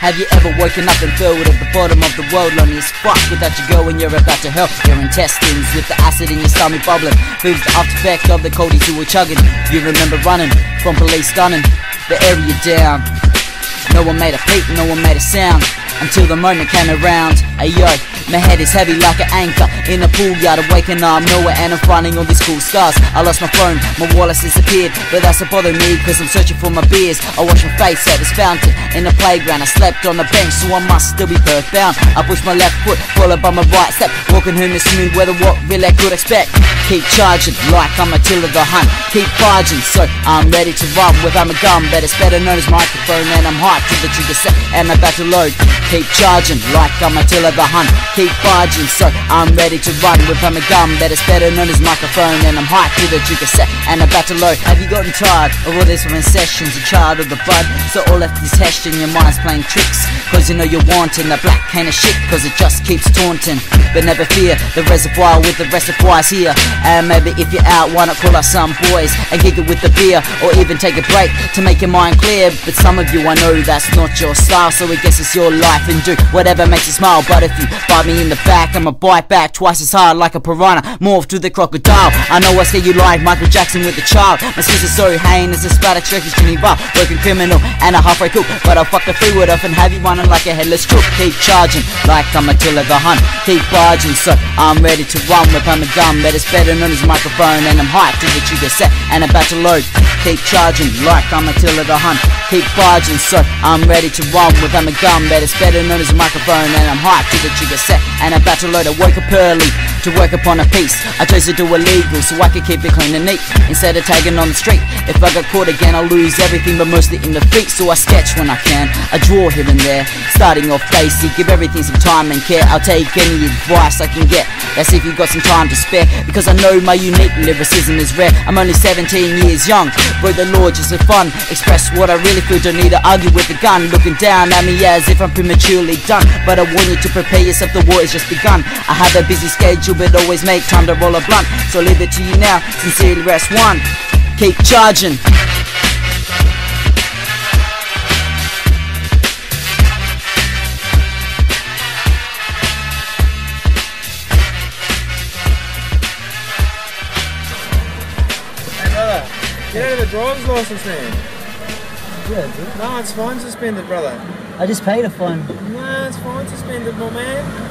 Have you ever woken up and felt at the bottom of the world, lonely as fuck without girl when you're about to hell? Your intestines with the acid in your stomach bubbling, feels the after effect of the coldies you were chugging. You remember running from police gunning the area down. No one made a peep, no one made a sound until the moment came around. Hey yo, my head is heavy like an anchor in a pool yard. I'm waking up nowhere and I'm finding all these cool stars. I lost my phone, my wallet disappeared, but that's not bother me cause I'm searching for my beers. I wash my face at this fountain in the playground. I slept on the bench, so I must still be bound. I push my left foot, followed by my right step, walking home the smooth weather. What really I could expect? Keep charging like I'm a Attila the Hun. Keep charging, so I'm ready to run without my gun, but it's better known as microphone. And I'm hot to the trigger set, and I'm about to load. Keep charging like I'm a Attila the Hun. keep barging So I'm ready to run with my gun That is better known as microphone And I'm hyped to the trigger set and about to load. Have you gotten tired of all this sessions A child of the bud So all left is heshed and your mind's playing tricks Cause you know you're wanting that black kind of shit Cause it just keeps taunting. But never fear the reservoir with the reservoirs here. And maybe if you're out why not call us some boys And giggle with the beer or even take a break To make your mind clear? But some of you I know that's not your style So I guess it's your life and do whatever makes you smile. But if you bite me me in the back, I'ma bite back twice as hard like a piranha, morph to the crocodile. I know I scare you like Michael Jackson with a child. My are so heinous, a spatter trick is Geneva, working criminal and a halfway cook. But I'll fuck the free with off and have you running like a headless crook. Keep charging like I'm a Attila the Hun. Keep barging, so I'm ready to run with a gun. But it's better known as microphone, and I'm hyped to the trigger set and about to load. Keep charging like I'm a Attila the Hun. Keep barging, so I'm ready to run with a gun. But it's better known as a microphone, and I'm hyped to the trigger set and about to load. I up early to work upon a piece. I chose to do illegal so I could keep it clean and neat instead of tagging on the street. If I got caught again, I'll lose everything, but mostly in the feet. So I sketch when I can, I draw here and there. Starting off basic, give everything some time and care. I'll take any advice I can get. That's if you've got some time to spare, because I know my unique lyricism is rare. I'm only 17 years young, but the Lord just for fun. Express what I really feel, don't need to argue with the gun. Looking down at me as if I'm prematurely done. But I want you to prepare yourself, the war is just begun. I have a busy schedule, but always make time to roll a blunt. So leave it to you now. Sincerely, rest one. Keep charging. You don't have a driver's license man. Yeah, dude. No, it's fine suspended, brother. I just paid a fine. No, it's fine suspended, my man.